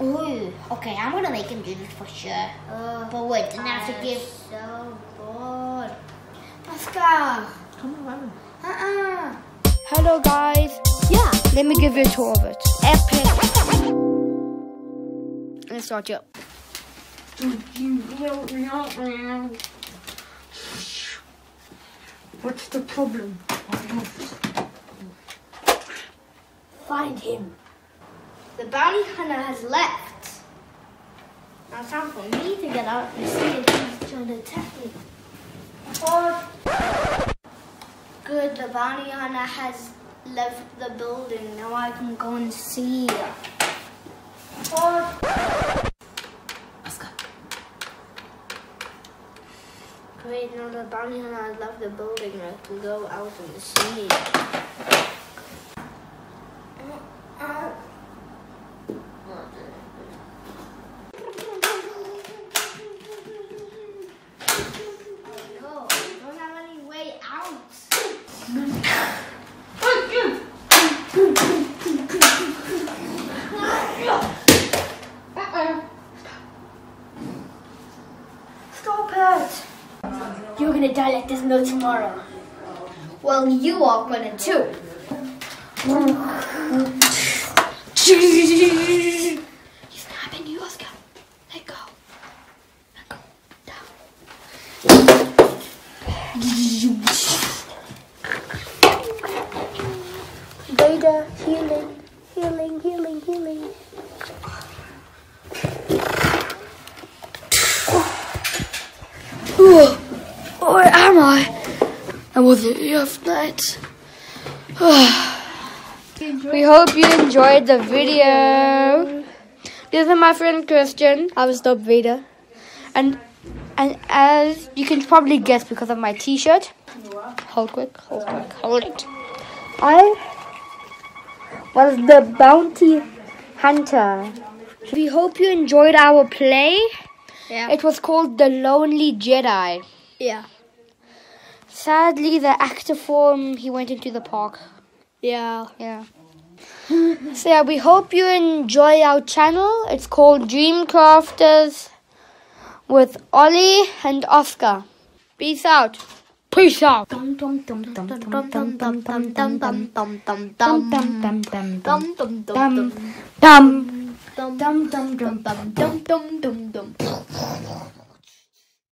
Ooh, okay, I'm gonna make him do this for sure. Uh, But wait, then I have to give so bored. Oscar. Come on. Uh-uh. Hello guys. Yeah. Let me give you a tour of it. Epic. Let's start you. What's the problem? Find him. The bounty hunter has left. Now it's time for me to get out and see if he's trying to attack me. Oh. Good, the bounty hunter has left the building. Now I can go and see. Oh. Oscar. Great, now the bounty hunter has left the building. I can go out and see. No, I don't have any way out. Stop it! You're gonna die like there's no tomorrow. Well, you are gonna too. He's snapping you, Oscar. Let go. Let go. Down. Data healing, healing, healing, healing. I? I was off night. we hope you enjoyed the video. This is my friend Christian. I was Darth Vader, and and as you can probably guess because of my T-shirt. Hold quick, hold quick, hold it. I was the bounty hunter. We hope you enjoyed our play. Yeah. It was called The Lonely Jedi. yeah. Sadly, the actor form he went into the park. Yeah. Yeah. so yeah, we hope you enjoy our channel. It's called Dreamcrafters with Ollie and Oscar. Peace out. Peace out. Dum dum dum dum dum dum dum dum dum dum dum dum dum dum Dum dum dum dum dum dum dum dum dum dum dum dum dum dum dum dum dum dum